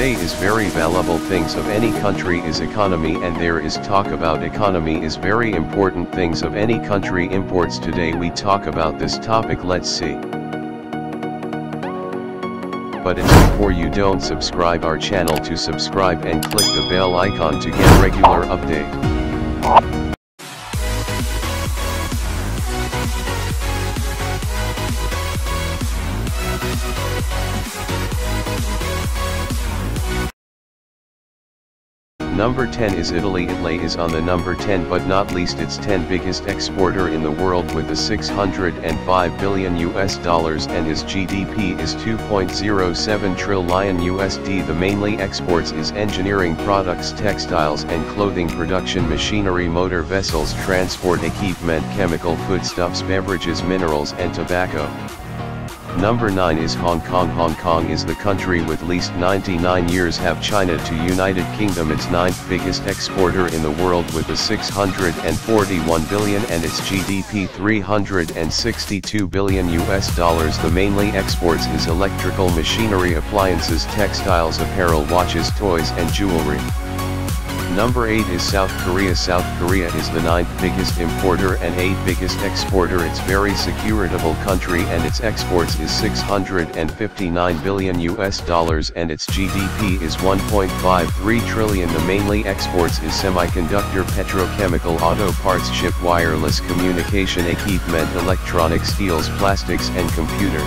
Today is very valuable things of any country is economy and there is talk about economy is very important things of any country imports today we talk about this topic let's see. But it's before you don't subscribe our channel to subscribe and click the bell icon to get regular update. Number 10 is Italy Italy is on the number 10 but not least its 10 biggest exporter in the world with the 605 billion US dollars and his GDP is 2.07 trillion USD the mainly exports is engineering products textiles and clothing production machinery motor vessels transport equipment chemical foodstuffs beverages minerals and tobacco. Number 9 is Hong Kong Hong Kong is the country with least 99 years have China to United Kingdom its ninth biggest exporter in the world with a 641 billion and its GDP 362 billion US dollars the mainly exports is electrical machinery appliances textiles apparel watches toys and jewelry. Number 8 is South Korea. South Korea is the ninth biggest importer and 8th biggest exporter. It's very securitable country and its exports is 659 billion US dollars and its GDP is 1.53 trillion. The mainly exports is semiconductor petrochemical auto parts ship wireless communication equipment electronic steels plastics and computer.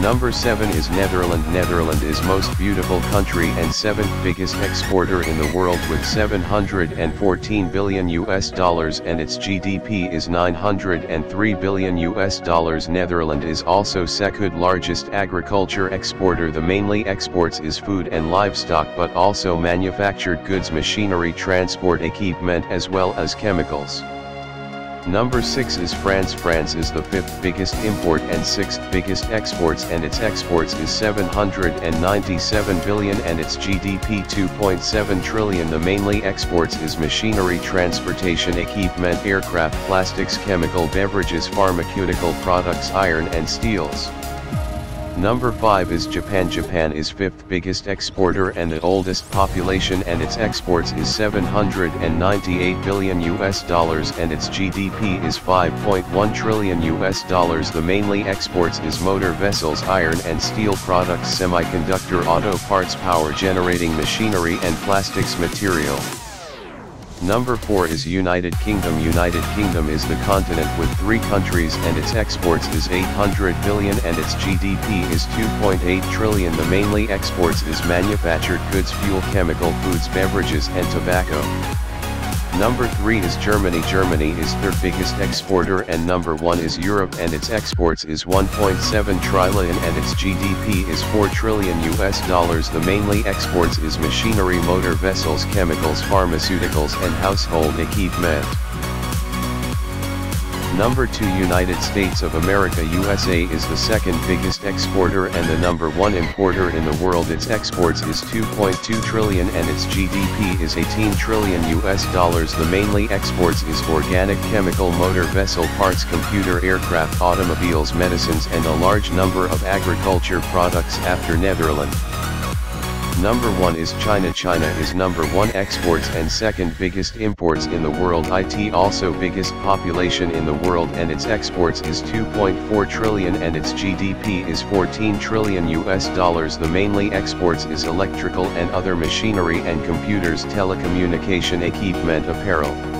Number 7 is Netherlands. Netherlands is most beautiful country and 7th biggest exporter in the world with 714 billion US dollars and its GDP is 903 billion US dollars. Netherlands is also second largest agriculture exporter. The mainly exports is food and livestock but also manufactured goods machinery transport equipment as well as chemicals. Number 6 is France. France is the fifth biggest import and sixth biggest exports and its exports is 797 billion and its GDP 2.7 trillion. The mainly exports is machinery transportation equipment aircraft plastics chemical beverages pharmaceutical products iron and steels. Number 5 is Japan. Japan is fifth biggest exporter and the oldest population and its exports is 798 billion US dollars and its GDP is 5.1 trillion US dollars. The mainly exports is motor vessels, iron and steel products, semiconductor auto parts, power generating machinery and plastics material. Number 4 is United Kingdom United Kingdom is the continent with three countries and its exports is 800 billion and its GDP is 2.8 trillion the mainly exports is manufactured goods fuel chemical foods beverages and tobacco. Number 3 is Germany. Germany is third biggest exporter and number 1 is Europe and its exports is 1.7 trillion and its GDP is 4 trillion US dollars. The mainly exports is machinery motor vessels chemicals pharmaceuticals and household equipment. Number 2 United States of America USA is the second biggest exporter and the number 1 importer in the world its exports is 2.2 trillion and its GDP is 18 trillion US dollars the mainly exports is organic chemical motor vessel parts computer aircraft automobiles medicines and a large number of agriculture products after Netherlands. Number 1 is China. China is number 1 exports and second biggest imports in the world. It also biggest population in the world and its exports is 2.4 trillion and its GDP is 14 trillion US dollars. The mainly exports is electrical and other machinery and computers telecommunication equipment apparel.